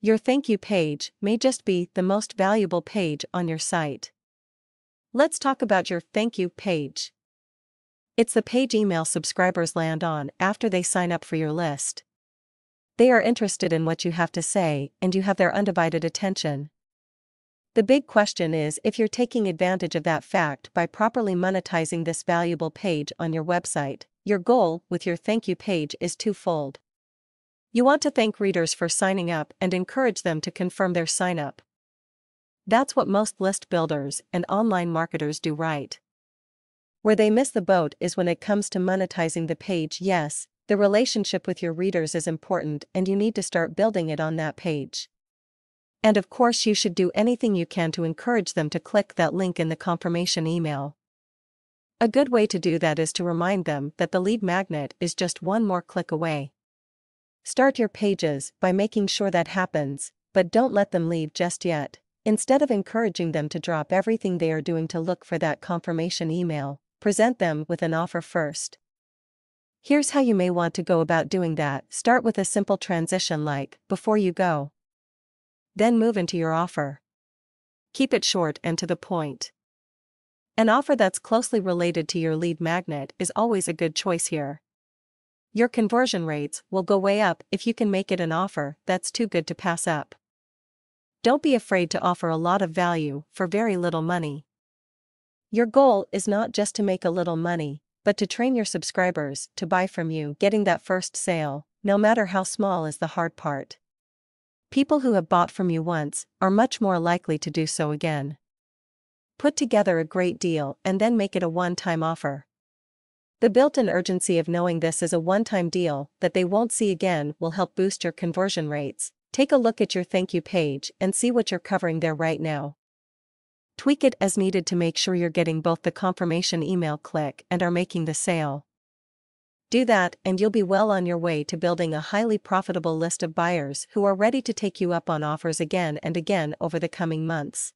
Your thank you page may just be the most valuable page on your site. Let's talk about your thank you page. It's the page email subscribers land on after they sign up for your list. They are interested in what you have to say, and you have their undivided attention. The big question is if you're taking advantage of that fact by properly monetizing this valuable page on your website. Your goal with your thank you page is twofold. You want to thank readers for signing up and encourage them to confirm their sign up. That's what most list builders and online marketers do right. Where they miss the boat is when it comes to monetizing the page. Yes, the relationship with your readers is important and you need to start building it on that page. And of course, you should do anything you can to encourage them to click that link in the confirmation email. A good way to do that is to remind them that the lead magnet is just one more click away. Start your pages by making sure that happens, but don't let them leave just yet. Instead of encouraging them to drop everything they are doing to look for that confirmation email, present them with an offer first. Here's how you may want to go about doing that start with a simple transition like, before you go. Then move into your offer. Keep it short and to the point. An offer that's closely related to your lead magnet is always a good choice here. Your conversion rates will go way up if you can make it an offer that's too good to pass up. Don't be afraid to offer a lot of value for very little money. Your goal is not just to make a little money, but to train your subscribers to buy from you. Getting that first sale, no matter how small, is the hard part. People who have bought from you once are much more likely to do so again. Put together a great deal and then make it a one time offer. The built in urgency of knowing this is a one time deal that they won't see again will help boost your conversion rates. Take a look at your thank you page and see what you're covering there right now. Tweak it as needed to make sure you're getting both the confirmation email click and are making the sale. Do that and you'll be well on your way to building a highly profitable list of buyers who are ready to take you up on offers again and again over the coming months.